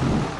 you